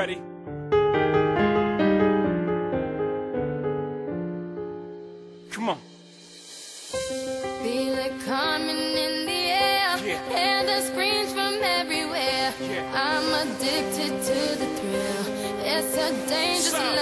ready? Come on. Feel it coming in the air. Yeah. Hear the screams from everywhere. Yeah. I'm addicted to the thrill. It's a dangerous Sound.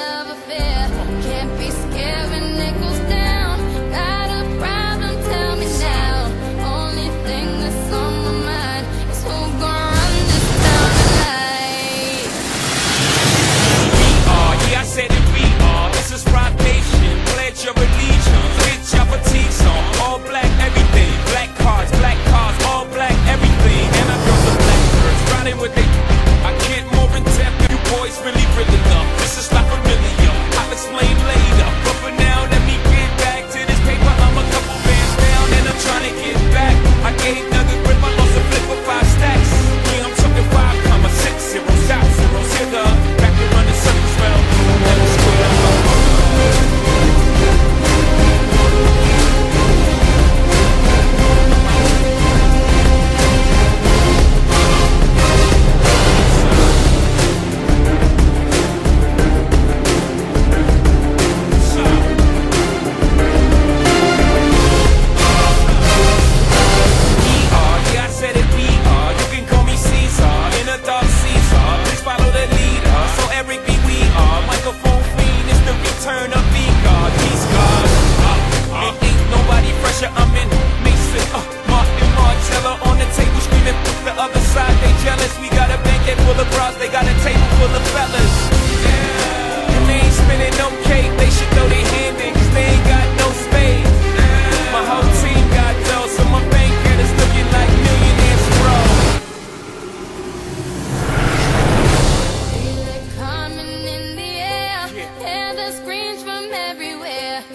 The return of V-God. He's God. Uh, ain't, ain't nobody fresher. I'm in Mason, uh, Martin Martella on the table screaming. The other side, they jealous. We got a banquet full of bras. They got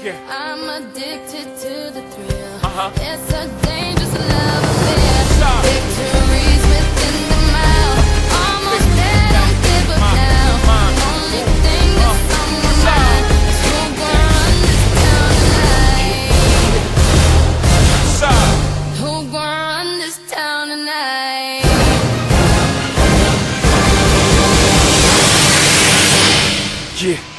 Yeah. I'm addicted to the thrill. Uh-huh. It's a dangerous love affair. Victories within the mile. Almost there, don't give up now. mom, Only thing that's on my mind is who gon' run this town tonight. Stop. Who gon' run this town tonight? Yeah.